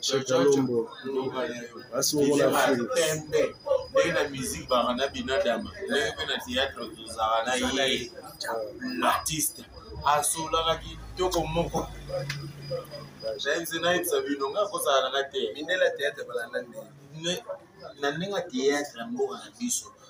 Chalombo basi moko na fulu pembe ndenge na musique baka na binadama ndenge mpe na théâtre tozalaka na ye l'artiste asolaka kitoko moko james nayebisa bino nga akosala nanga te mindela théâtre balanda nde na ndenge ya théâtre ya mboka na biso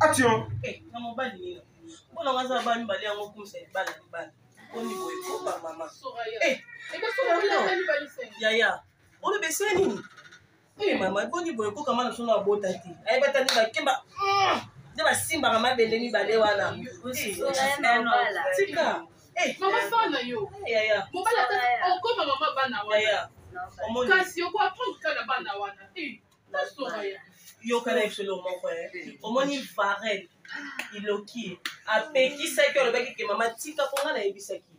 action eh, na mobali nino mpona nga aza bani bali yango kumisa libala libala oni boye koba mama eh, yaya olobese nini Hey, eh, mama boni boye ko kama na solo abota te ayeba tani bakemba mm, nde basimbaka mabende mibale wana tika eh, mama fana yo eh, mobali ata okoma mama bana wana kasi oko apprendre kaka bana wana tasora ya yokana lisolo moko omoni varel iloki apekisaki olobaki ke mama tika mpo ngai nayebisaki